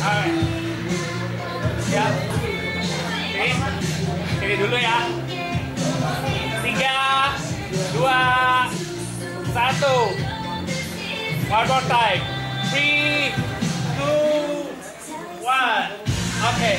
Alright. Siap. ini, ini dulu ya. Tiga, dua, satu. One more time. Three, two, one. Oke.